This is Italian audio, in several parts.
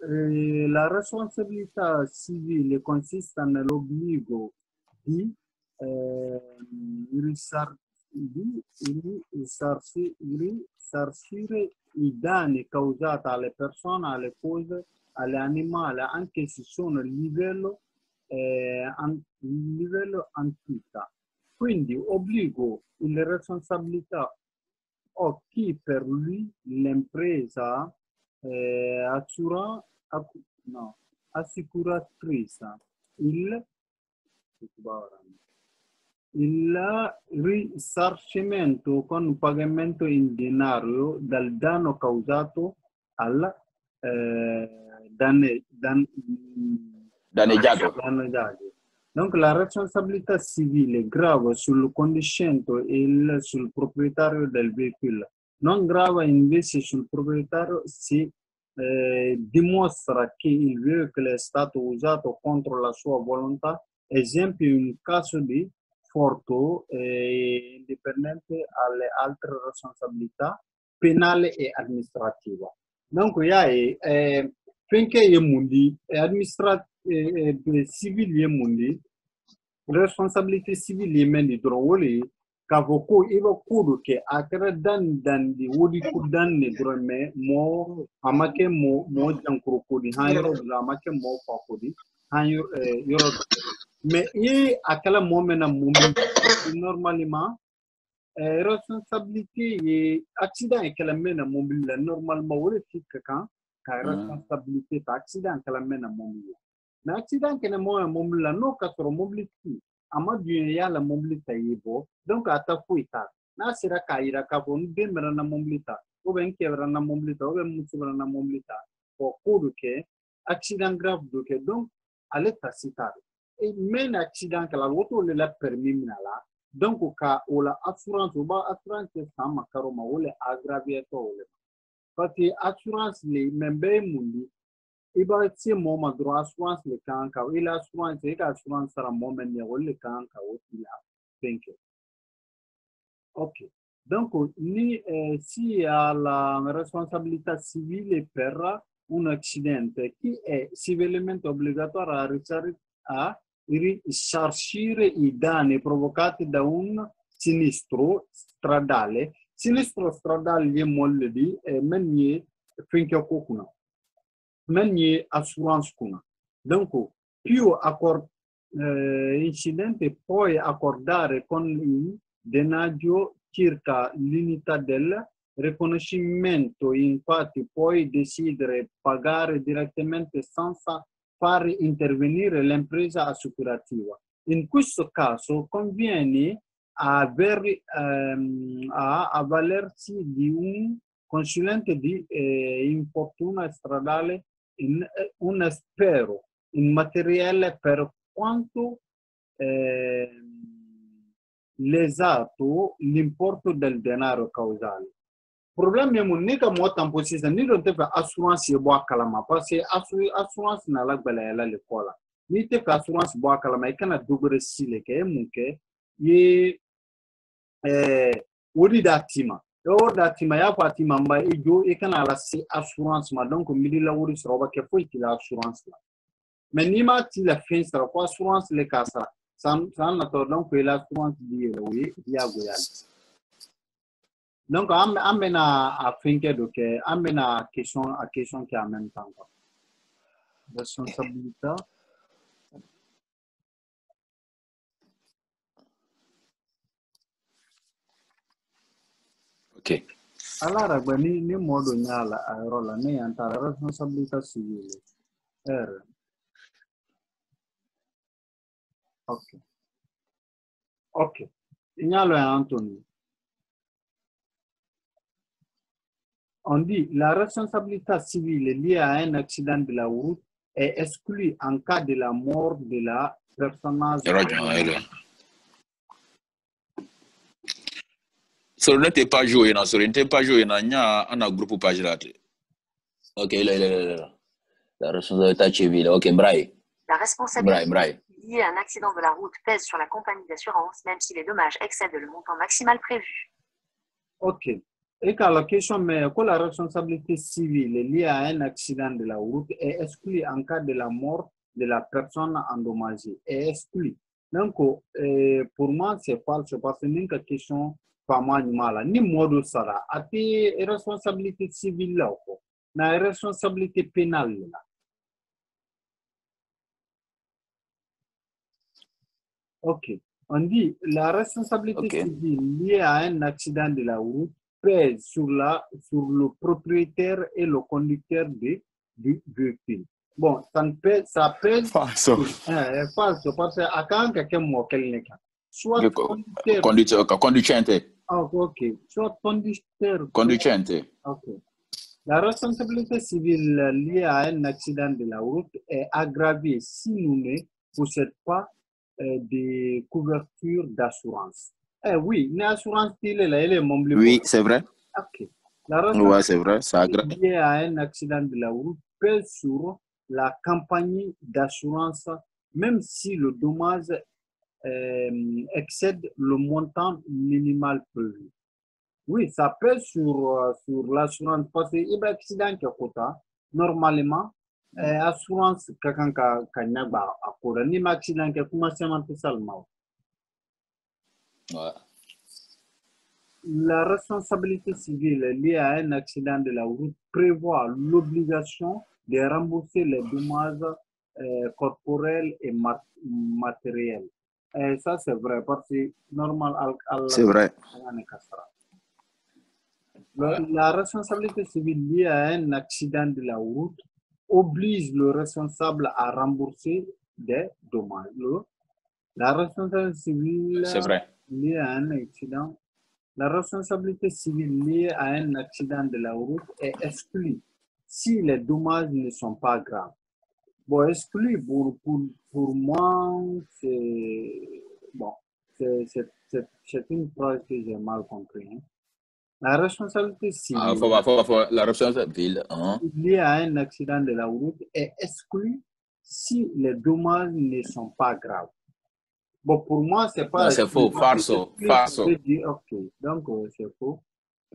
eh, la responsabilità civile consiste nell'obbligo di, eh, di risarcire i danni causati alle persone, alle cose, agli animali, anche se sono a livello, eh, an- livello antica. Quindi obbligo la responsabilità o chi per lui l'impresa eh, assura, no, assicuratrice, il, il risarcimento con pagamento in denaro del danno causato al eh, danne, dan- Danneggiato. danneggiato. Donc la responsabilità civile grava sul condiscente e il- sul proprietario del veicolo, non grava invece sul proprietario se eh, dimostra che il veicolo è stato usato contro la sua volontà, esempio in caso di furto eh, indipendente alle altre responsabilità penale e amministrativa. Ya ye eh, finché ye mun di eh, eh, eh, civil ye mun di responsabilité k'a fɔ ko i bɛ ko dɔ kɛ a kɛra dan ni dan de o de ko dan de dɔrɔn mɛ mɔɔ a ma kɛ mɔɔ mɔɔ jankoro ko di han yɔrɔ dɔ la a ma kɛ mɔɔ fa ko di han yɔrɔ dɔ mɛ i ye a kɛla mɔɔ mɛn na mun min normalement eh, responsabilité ye accident ye kɛla mɛn na mobili la normalement o de ti ka kan ka Mhm. responsabilité ta accident kɛla mɛn na mobili la mais accident kɛnɛ mɔɔ ye mobili la n'o ka sɔrɔ mobili ti a ma dun y'a la mobili ta i ye bɔ donc a ta foyi t'a n'a sera k'a yira k'a fɔ n den bɛra na mobili ta ou bien n cɛ na mobili ta ou bien n muso bɛra na mobili ta ɔ ko dɔ kɛ accident grave dɔ kɛ donc ale ta si t'a e mɛ na accident kɛla o t'ole la permis minɛ a la donc ka o la assurance o b'a assurance san ma karo ma o le aggravé tɔ o le ma. Parce que assurance le mɛ bɛɛ ye mun di i b'a se mɔɔ ma dɔrɔn assurance le kan ka i la assurance e ka assurance sara mɔɔ min ɲɛ o le kan ka o tigi la fɛn kɛ ok. Donc ni eh, si ha la responsabilità civile per un accidente chi è civilmente obbligatorio a, risar- a risarcire i danni provocati da un sinistro stradale? Sinistro stradale ye molle di eh, men ye finke men ye assurance kuna donc più accord eh, incidente puoi accordare con il denaggio circa l'unità del riconoscimento infatti puoi decidere pagare direttamente senza fare intervenire l'impresa assicurativa. In questo caso conviene aver, ehm, a avvalersi di un consulente di eh, infortuna stradale in, eh, un esperto in materiale per quanto ehm, l'esatto l'importo del denaro causale. Ye mun ni ka mɔgɔ tanpo sisan ni dun tɛ fɛ assurance ye bɔ a kalama parce que assu- assurance nala gwɛlɛyala le kɔ la n'i tɛ fɛ assurance bɔ a kalama i kana dogere si le d'a ti orda timaya ko atimamba i e jo e i kana la se assurance ma. Donc mili la wuri sɔrɔ o ba kɛ foyi t'i la assurance la. Mais n'i ma ti la fɛn sara ko assurance le k'a sara san san natɔ donc i e la assurance di yɛrɛ o ye diyagoya de donc an bɛ an bɛna a fɛnkɛ dɔ kɛ an bɛna a question a question kɛ en même temps quoi responsabilité. Ok. ala ragba ni ni mɔɔ dɔ ɲa la a yɔrɔ la ne yan taara responsabilité civile r ok. Ok. I ɲa lɔ yan on dit la responsabilité civile liée à un accident de la route est exclue en cas de la mort de la personne Sori ne tɛ page in na sori n tɛ page in na n y'a an na groupe page la ten. Ok, là, là, là, là. La responsabilité civile. Ok, Braille. La responsabilité Braille. liée à un accident de la route pèse sur la compagnie d'assurance, même si les dommages excèdent le montant maximal prévu. ok Et quand la question, mais que la responsabilité civile liée à un accident de la route est exclue en cas de la mort de la personne endommagée, est exclue. Donc, euh, pour moi, c'est false parce que une question pas mal. Ni mode sara, a responsabilité civile là, quoi. na responsabilité pénale là. Ok. On dit la responsabilité Ok. civile liée à un accident de la route pèse sur, la, sur le propriétaire et le conducteur du véhicule. Bon, ça, pèse, ça pèse Falso. eh, falso perché a kan ka kɛ mɔgɔ kelen de kan. Soit Io co- conducteur, Ah, ok, soit conducteur, Conducente. ok. La responsabilité civile liée à un accident de la route est aggravée si nous ne possédons pas euh, de couverture d'assurance. Eh oui, une assurance, il est là, elle est mon bleu. Oui, c'est vrai. Ok. La Ouais, responsabilité c'est vrai. Ça aggrave. lié à un accident de la route pèse sur la compagnie d'assurance, même si le dommage euh, excède le montant minimal prévu. Oui, ça pèse sur, euh, sur l'assurance parce que il y a un accident qui. Normalement, euh, assurance quelqu'un qui a à quota. Ni accident qui est comment c'est man seulement. Ouais. La responsabilité civile liée à un accident de la route prévoit l'obligation de rembourser les dommages euh, corporels et ma- matériels. Et ça, c'est vrai, parce que normal, al- al- C'est vrai. Le- La responsabilité civile liée à un accident de la route oblige le responsable à rembourser des dommages. Le- La responsabilité civile C'est vrai. liée à un accident, la responsabilité civile liée à un accident de la route est exclue si les dommages ne sont pas graves. Bon, exclu pour, pour, pour moi, c'est bon, une phrase que j'ai mal compris. hein. La responsabilité civile Ah, faut, faut, faut, la responsabilité. Hein? liée à un accident de la route est exclue si les dommages ne sont pas graves. Bon, pour moi, c'est pas. C'est faux. Farso. Farso. Ok, donc euh, c'est faux.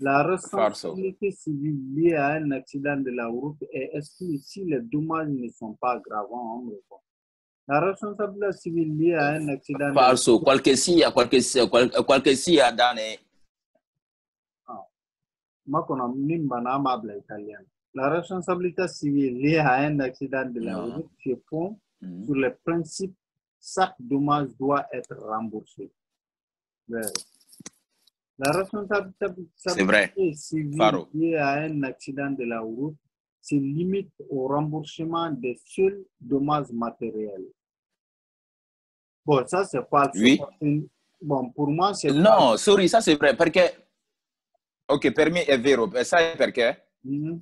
La responsabilité civile liée à un accident de la route est exclue si les dommages ne sont pas bon. La responsabilité civile liée à un accident de la Falso. Qualche sia, qualche sia, qual- qualche sia, Dane. Ma kono min bana ma bila italien. La responsabilité civile liée à un accident de la Non. route se fond Mhm. sur le principe chaque dommage doit être remboursé. Ouais. La responsabilité C'est civile liée à un accident de la route se limite au remboursement des seuls dommages matériels. Bon, ça c'est pas Oui. Bon, pour moi, c'est No, sorry, ça c'est vrai. Perché. Ok, per me è vero. Eh, Sai perché? Mhm.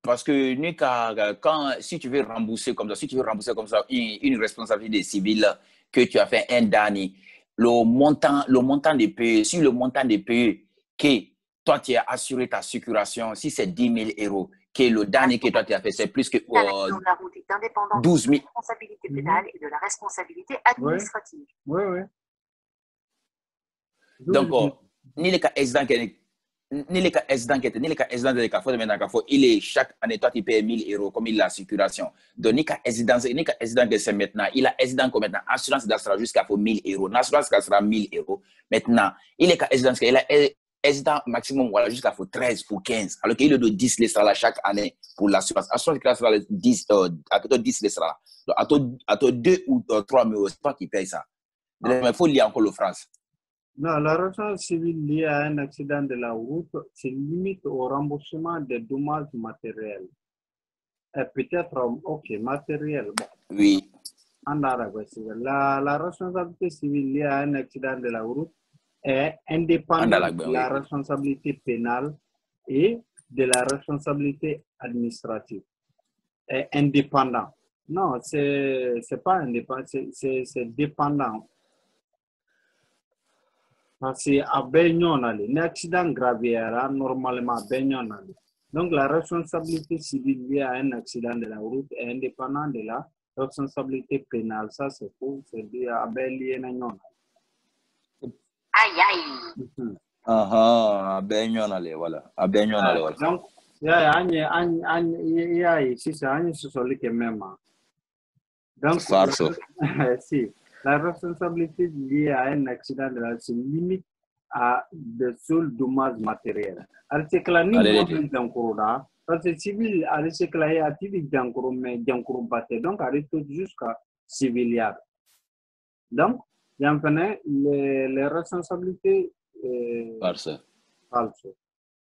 Parce que nous, quand, quand- si tu veux rembourser comme ça, si tu veux rembourser comme ça une, une responsabilité civile que tu as fait un dernier, le montant, le montant des pays, si le montant des pays que toi tu as assuré ta sécurisation, si c'est 10 000 euros, que le dernier que toi tu as fait, c'est plus que euh, la route est indépendant 12 de la 000. responsabilité pénale et de la responsabilité administrative. Oui, oui. Donc, oh, ni le cas ni le cas accident que ni le cas accident de il est chaque année toi tu payes 1000 euros comme il a sécurisation donc ni cas accident ni cas que c'est maintenant. Il a accident comme maintenant. Assurance d'assurance jusqu'à faut 1000 euros. L'assurance ça sera 1000 euros. Maintenant il est cas accident qu'il a accident maximum voilà jusqu'à faut 13 ou 15 alors qu'il est de 10 les sera là chaque année pour l'assurance. Assurance qui sera 10 euh, à toi 10 les sera là. Donc à toi à toi 2 ou 3 mais c'est toi qui paye ça. Mais il faut lire encore le France Non, la responsabilité civile liée à un accident de la route se limite au remboursement des dommages matériels. Et peut-être, ok, matériel. Bon, oui en arabe, la, la responsabilité civile liée à un accident de la route est En indépendante de la responsabilité pénale et de la responsabilité administrative. Est indépendant. Non, c'est pas indépendant, c'est dépendant. Parce que a bɛɛ ɲɔgɔn na le. Ni accident normalement, a bɛɛ ɲɔgɔn na le. Donc, la responsabilité civile liée à un accident de la route est indépendante de la responsabilité pénale. Ça, c'est faux. C'est dit, a bɛɛ lié na ɲɔgɔn na. Aïe, aïe. Mhm. Aha, a bɛɛ ɲɔgɔn le wala a bɛɛ ɲɔgɔn le wala donc y'a ye an ye an an i y'a ye sisan an ye sɔsɔli kɛ mɛn ma donc Farso. si la responsabilité liée à un accident de la se limite à de seuls dommages matériels. Article ni mobile d'encourage, hein. parce que civil, article est actif d'encourage, mais d'encourage batté, donc arrête jusqu'à civiliard. Donc, j'en connais les, les responsabilités. Euh, parce. False.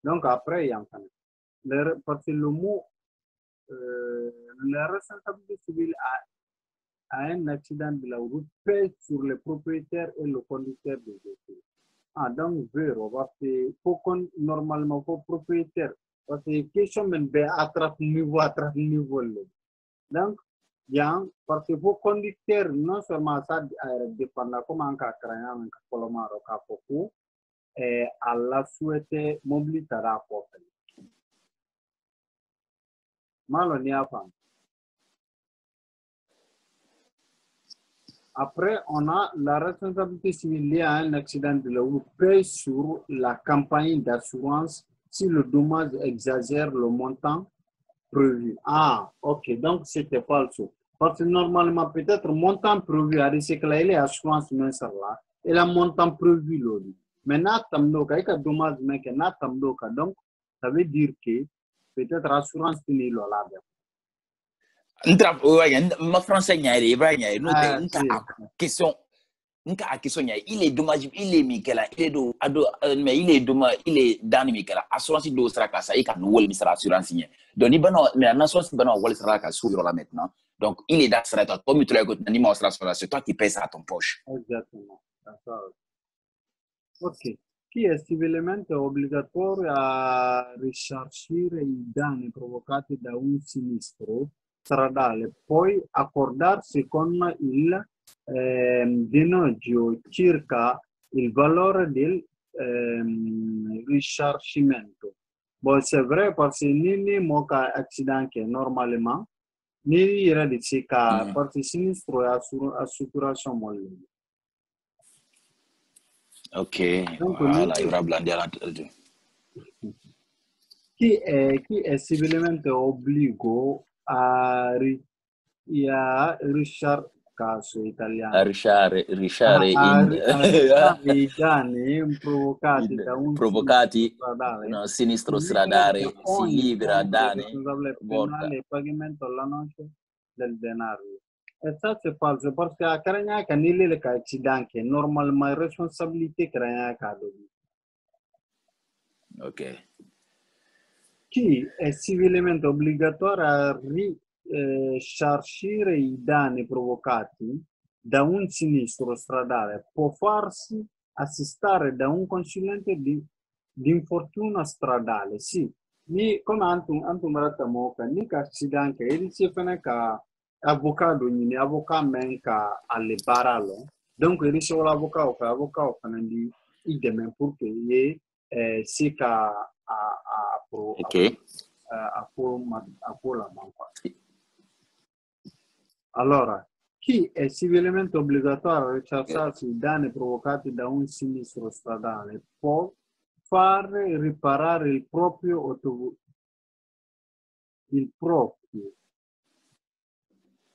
Donc après, j'en connais. Parce que le mot, euh, la responsabilité civile a à un accident de la route pèse sur le propriétaire et le conducteur du véhicule. Ah, donc, vero, parce faut qu'on, normalement, faut propriétaire, parce que question même, ben, attrape niveau, attrape niveau. Donc, bien, parce que vos conducteurs, non seulement ça euh, dépend de comment on a créé un colomaro capoco, eh, alla souhaité mobili tara a kɔfɛ malo y'a faamu Après, on a la responsabilité civile liée à un accident de la route paye sur la campagne d'assurance si le dommage exagère le montant prévu. Ah, ok, donc c'était false. Parce que normalement, peut-être le montant prévu à recycler les assurances mensuelles là, et le montant prévu là. Tamdoka, il y a dommage mais que n'a tamdoka, donc ça veut dire que peut-être l'assurance finit là. Là. ntra ouais, ma français ɲa ye i b'a ɲa ye n'o tɛ n ka a question n ka a question ɲa ye il est dommage il est min kɛla il est do a do mais il est dommage il est danni min kɛla assurance dɔw sera ka sa i ka nin wale min sara assurance ɲɛ donc ni bana mais en assurance bana wale sara ka yɔrɔ la maintenant donc il est da sara ta tɔ min tora ko ni ma sara sara c'est toi qui paye ça à ton poche Exactement. D'accord. Ok. Chi è civilmente obbligatorio a risarcire i danni provocati da un sinistro stradale, poi accordarsi con il ehm, denuggio circa il valore del ehm, risarcimento. Bon, c'est vrai parce que ni ni mo ka accident ke normalement ni yɛrɛ de se ka que sinistro ye assur- assuration mɔli le ye. ok Donc, voilà il aura blandi l'entendu chi è, chi è civilmente obbligo a, ri, a risciar caso italiano Richard Richard a, in a, ri- a risciare i danni provocati in- da un provocati sinistro stradale no, sinistro stradale si libera danni responsabile e pagamento alla noce del denaro. E ça c'est falso que a karanya ka nile le ka accident ke normalement responsabilité karanya ka do. ok Chi è civilmente obbligatorio a risarcire i danni provocati da un sinistro stradale può farsi assistare da un consulente di, di infortunio stradale. Sì, ni come antum antum rata moka ni ka accident ke iri si fana ka avocat do ɲini avocat men ka ale baara lɔ donc iri se wala avocat ka avocat fana di i dɛmɛ pour que ye eh, se ka a a pro ok a, ma- a laban quoi. Allora, chi è civilmente obbligatorio a risarcirsi i danni provocati da un sinistro stradale può fare riparare il proprio autobus, il proprio,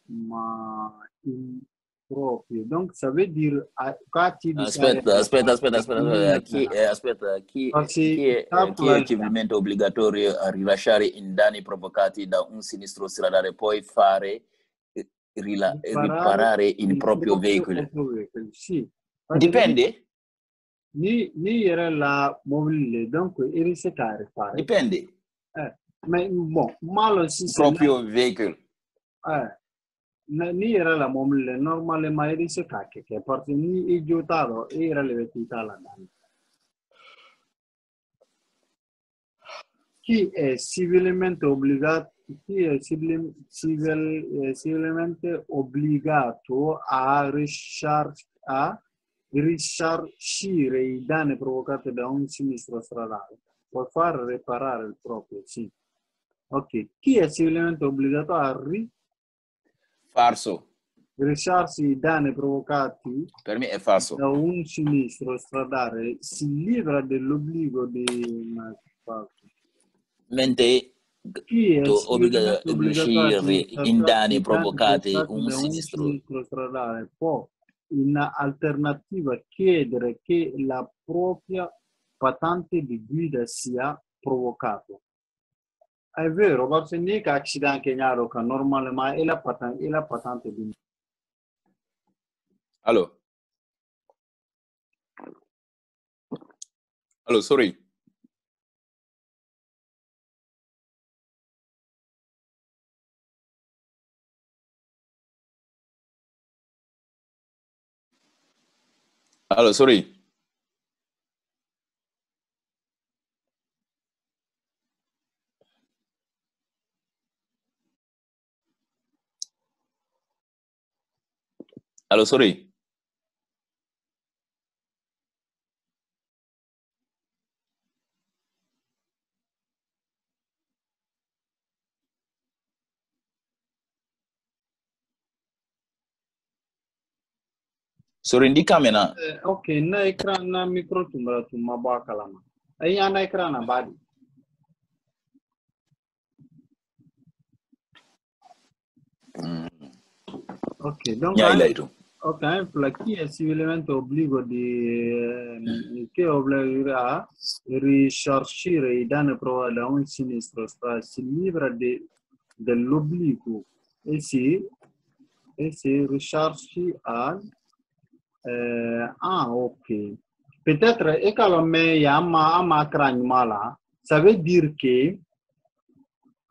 ma il proprio. Donc, ça veut dire, ah, quand tu dis aspetta aspetta aspetta aspetta chi eh, aspetta chi Ma chi è, chi è civilmente obbligatorio a rilasciare i danni provocati da un sinistro stradale? Poi fare eh, rila- riparare il proprio veicolo. Sì. Dipende? Ni, ni era la mobile, il risque à réparer. dipende. Eh, mais bon, malo si proprio veicolo. Eh, ni era la che, che parce que ni il giotaro era le vetita la danno. Chi è civilmente obbligato, chi è civil, eh, civilmente obbligato a, risarcire i danni provocati da un sinistro stradale, può far riparare il proprio, sì. Ok, chi è civilmente obbligato a ri... farso risarci i danni provocati per me è falso. da un sinistro stradale si libera dell'obbligo di Mentre chi è tu obbliga sicuramente di obbligatorio uscire a in danni provocati un da un sinistro. sinistro stradale può in alternativa chiedere che la propria patente di guida sia provocata. È vero, ma se ne ca accident anche gnaro ca normale, ma è la patente, è la patente di sorry. Allora, sorry. Allo, sorry. Sorry, indicami na. Eh, ok, na ekran na micro tumbra tumma kalama. Ai ana ekran na badi. Ok, donc ila itu. ok, un pla chi è civilmente obbligo di eh, che obbligherà risarcire i danni provati da un sinistro sta si libera di- dell'obbligo e si e si risarci a eh, ah ok. Peut-être e kalome ya ama ama kra mala. Ça veut dire que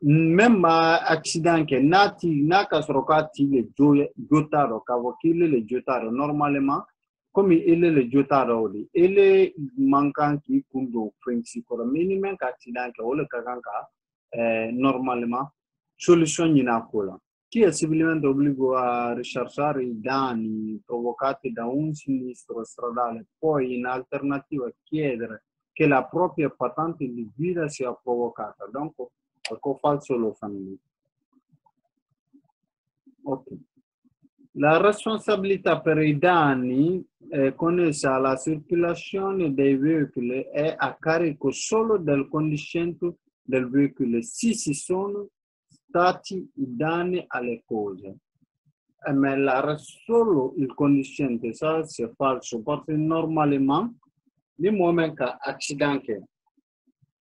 même ma accident ke nati n'a ka sɔrɔ k'a ti le jo jo k'a fɔ k'ile le jo t'a normalement komi ele le jo t'a dɔn o ele man kan k'i kun don fɛn si kɔrɔ mais ni mɛn ka kɛ o le ka kan ka eh, normalement solution ɲini a ko la chi è civilmente obbligo a risarciare i danni provocati da un sinistro stradale poi in alternativa chiedere che la propria patente di guida sia provocata donc Ecco falso lo fanno. Ok. La responsabilità per i danni eh, connessi alla circolazione dei veicoli è a carico solo del conducente del veicolo se ci sono stati i danni alle cose. Eh, ma la, solo il conducente, ça c'est falso, parce que normalement, le moment qu'accident que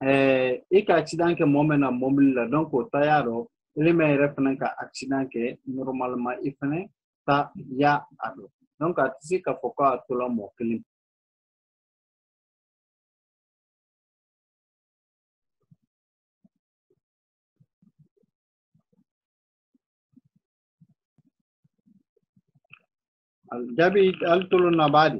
eh, i ka accident mɔgɔ min na mobili la donc o ta y'a dɔn elema yɛrɛ fana ka accident kɛ normalement i fana ta ya a dɔn donc a tɛ se k'a fɔ ko a tola mɔgɔ kelen jaabi hali tolo na b'a di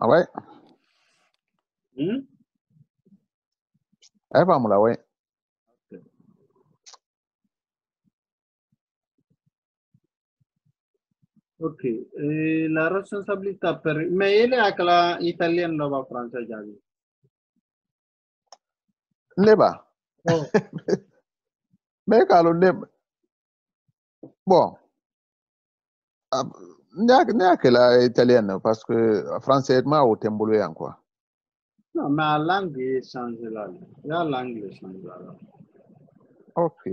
Ah ouais? Hmm? Eh, vamos lá, ouais. Okay. ok, e, la responsabilità per... Ma ele è quella italiana o la francese, Giavi? Ne va. Oh. Me calo, ne... Bon. Uh, Nya nya ke la italienne parce que français ma o tembolo yan quoi. No, ma la langue change la. Ya langue change la. OK.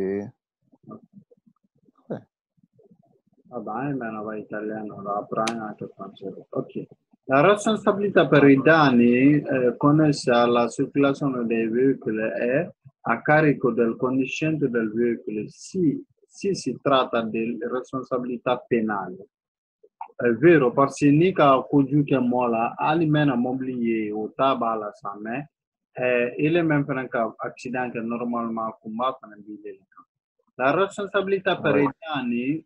Vabbè, ma no va italiano, la apprend anche francese. Ok. La responsabilità per i danni eh, connessi alla circolazione dei veicoli è a carico del conducente del veicolo se, se si tratta di responsabilità penale. È vero, ni ka koju kɛ mɔɔ la, hali mɛ na mobili ye, o ta b'a la sa, eh, ile même fana ka accident kɛ normalement kunba le kan. La responsabilità per i danni.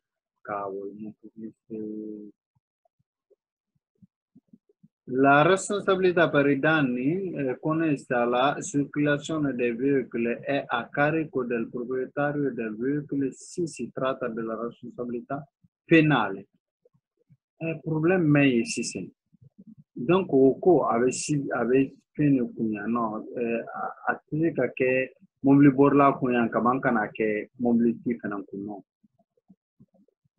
La responsabilità per i danni eh, connessi alla circolazione dei veicoli è a carico del proprietario del veicolo se si tratta della responsabilità penale. Problème è ici. Donc, o ko a bɛ si a bɛ fɛn de kunya non eh, a tɛ se ka kɛ mobili bɔrila kunya kaban kana kɛ mobilitigi fana kun non.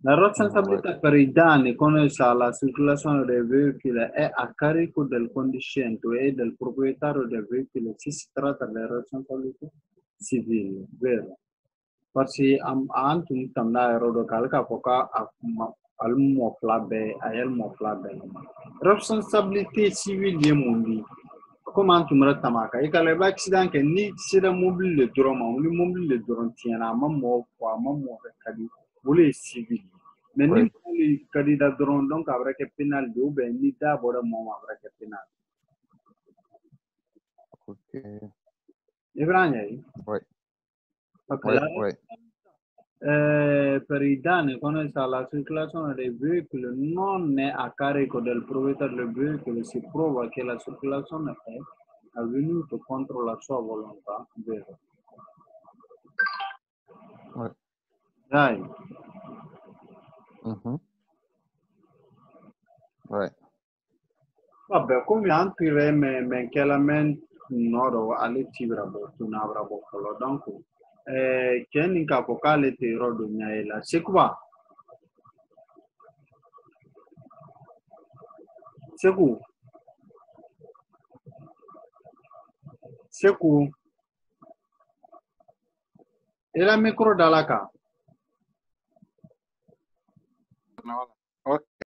La responsabilità per i danni connessi alla circolazione dei veicoli è a carico del conducente e del proprietario del veicolo se si tratta di responsabilità civile, vero? Parce que am- an tun tamna yɔrɔ dɔ kan ale k'a fɔ k'a a ale mɔ fila bɛɛ a ye mɔ fila bɛɛ. Responsabilité civile ye mun di? Komi an tun bɛ tama kan i ka la i bɛ accident kɛ ni sera mobili le dɔrɔn ma ni mobili le dɔrɔn tiɲɛna a ma mɔgɔ fɔ a ma mɔgɔ kɛ ka di ye civil. Mais ni mobili ka di la dɔrɔn donc a bɛ kɛ pénal de ou bien ni da bɔra mɔgɔ ma a bɛ kɛ pénal. Ok. I bɛ ye? Ouais. Ok, ouais. Eh, per i danni connessi alla circolazione dei veicoli non è a carico del proprietario del veicolo, si prova che la circolazione è avvenuta contro la sua volontà, vero? Ouais. Dai, Mhm. Ouais. vabbè, come altri reme men chiaramente noro alle tibra bo tunabra bo ε, και ένικα αποκάλεται η ρόντο μια έλα. Σίκουβα. Σίκου. Σίκου. Έλα μικρό νταλάκα. Ναόλα.